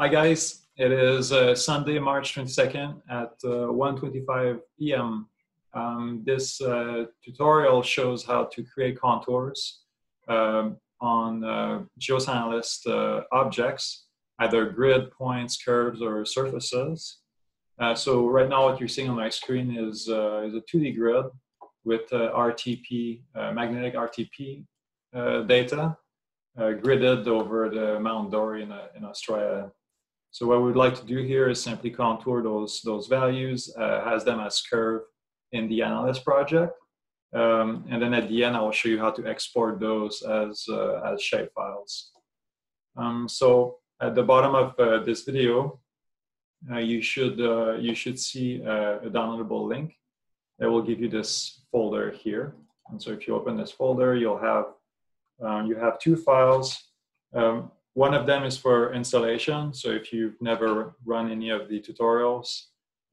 Hi guys, it is uh, Sunday, March 22nd at uh, 1.25 p.m. Um, this uh, tutorial shows how to create contours um, on uh, GeoScience uh, objects, either grid, points, curves, or surfaces. Uh, so right now what you're seeing on my screen is, is a 2D grid with RTP, magnetic RTP data gridded over the Mount Dore in, in, Australia. So what we'd like to do here is simply contour those, those values, uh, has them as curve in the analyst project. Um, and then at the end, I will show you how to export those as, uh, as shapefiles. Um, so at the bottom of uh, this video, uh, you, should, uh, you should see a downloadable link that will give you this folder here. And so if you open this folder, you'll have um, you have two files. Um, one of them is for installation. So if you've never run any of the tutorials,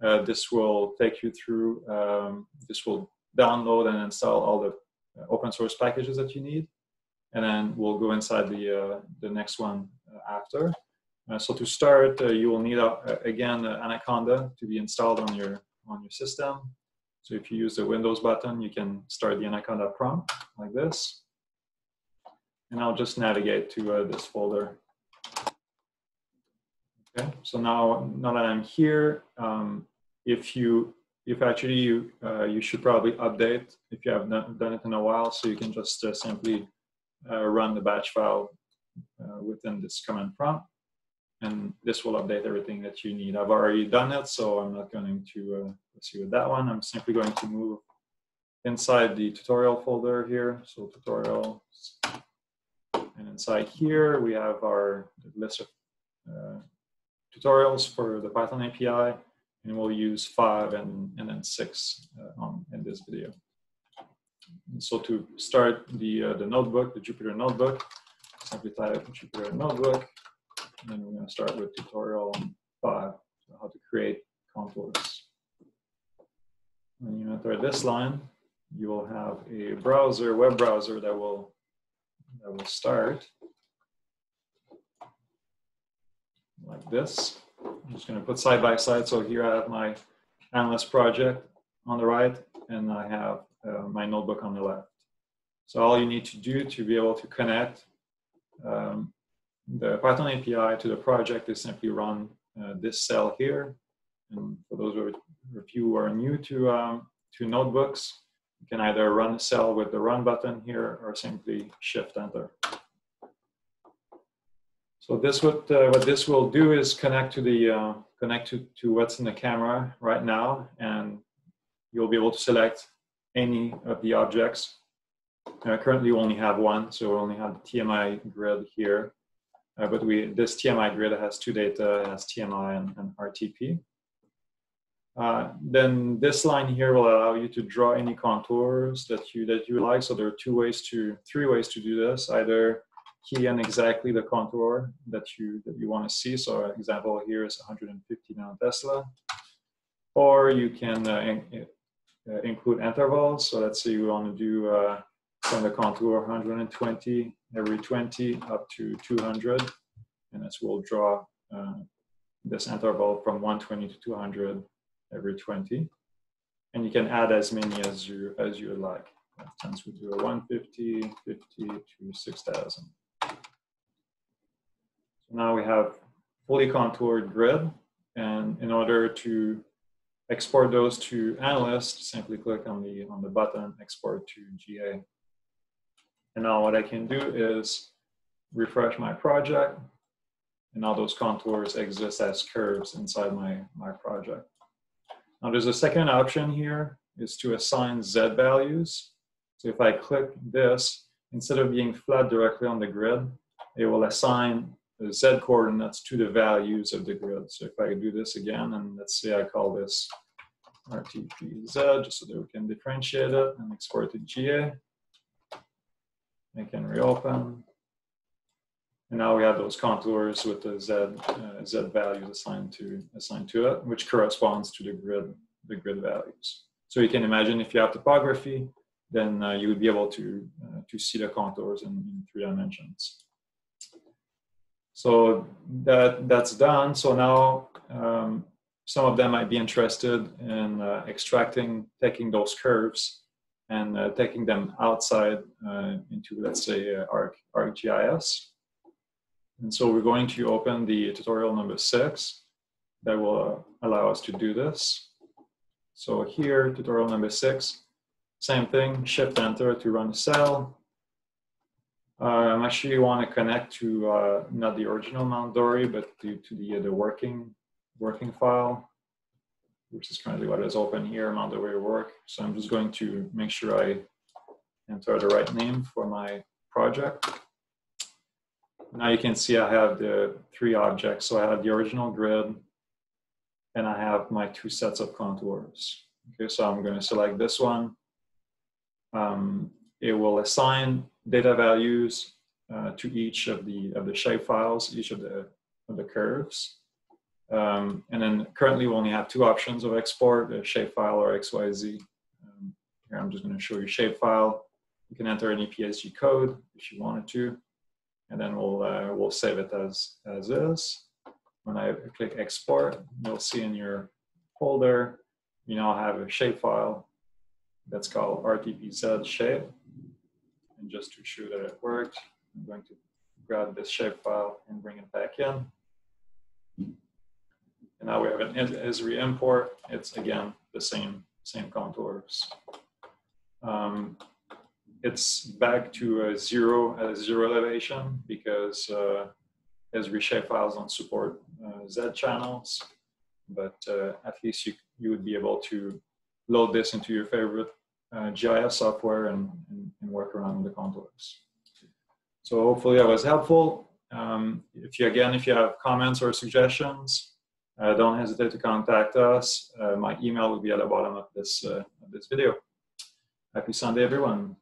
uh, this will take you through, um, this will download and install all the uh, open source packages that you need. And then we'll go inside the, uh, the next one uh, after. Uh, so to start, uh, you will need, again, Anaconda to be installed on your, on your system. So if you use the Windows button, you can start the Anaconda prompt like this and I'll just navigate to uh, this folder. Okay, so now, now that I'm here, um, if you, if actually you, uh, you should probably update if you have not done it in a while, so you can just uh, simply uh, run the batch file uh, within this command prompt, and this will update everything that you need. I've already done it, so I'm not going to uh, proceed with that one. I'm simply going to move inside the tutorial folder here. So tutorial and inside here, we have our list of uh, tutorials for the Python API, and we'll use five and, and then six uh, on, in this video. And so to start the, uh, the notebook, the Jupyter notebook, simply type Jupyter notebook, and then we're going to start with tutorial five, so how to create contours. When you enter this line, you will have a browser, web browser that will I will start like this. I'm just going to put side by side. So here I have my analyst project on the right, and I have uh, my notebook on the left. So all you need to do to be able to connect um, the Python API to the project is simply run uh, this cell here. And for those of you who are new to, um, to notebooks, you can either run cell with the run button here or simply shift enter. So this what uh, what this will do is connect to the uh, connect to, to what's in the camera right now, and you'll be able to select any of the objects. Uh, currently, we only have one, so we only have the TMI grid here. Uh, but we this TMI grid has two data, it has TMI and, and RTP. Uh, then this line here will allow you to draw any contours that you that you like. So there are two ways to, three ways to do this. Either key in exactly the contour that you that you want to see. So example here is 150 nanotesla. Or you can uh, in, uh, include intervals. So let's say you want to do uh, from the contour 120 every 20 up to 200, and this will draw uh, this interval from 120 to 200 every 20. And you can add as many as you as you like. Since we do a 150, 50 to 6,000. So now we have fully contoured grid. And in order to export those to Analyst, simply click on the on the button export to GA. And now what I can do is refresh my project and now those contours exist as curves inside my, my project. Now there's a second option here is to assign Z values. So if I click this, instead of being flat directly on the grid, it will assign the Z coordinates to the values of the grid. So if I do this again, and let's say I call this RTPZ, just so that we can differentiate it and export to GA. I can reopen. And now we have those contours with the Z, uh, Z values assigned to, assigned to it, which corresponds to the grid, the grid values. So you can imagine if you have topography, then uh, you would be able to, uh, to see the contours in, in three dimensions. So that that's done. So now um, some of them might be interested in uh, extracting, taking those curves and uh, taking them outside uh, into, let's say, Arc, ArcGIS. And so we're going to open the tutorial number six that will uh, allow us to do this. So here, tutorial number six, same thing, shift enter to run a cell. Uh, I'm actually want to connect to uh, not the original Mount Dore, but to, to the, the working working file, which is currently what is open here, Mount Dore work. So I'm just going to make sure I enter the right name for my project. Now you can see I have the three objects. So I have the original grid and I have my two sets of contours. Okay, so I'm going to select this one. Um, it will assign data values uh, to each of the of the shape files, each of the of the curves. Um, and then currently we only have two options of export, a shapefile or XYZ. Um, here I'm just going to show you shapefile. You can enter any EPSG code if you wanted to and then we'll uh, we'll save it as as is. When I click export, you'll see in your folder you now have a shapefile that's called RTPZ shape. And just to show that it worked, I'm going to grab this shapefile and bring it back in. And now we have an Esri import. It's again the same same contours. Um, it's back to a zero at a zero elevation because uh, Esri shapefiles don't support uh, Z channels, but uh, at least you, you would be able to load this into your favorite uh, GIS software and, and, and, work around the contours. So hopefully that was helpful. Um, if you, again, if you have comments or suggestions, uh, don't hesitate to contact us. Uh, my email will be at the bottom of this, of this video. Happy Sunday, everyone.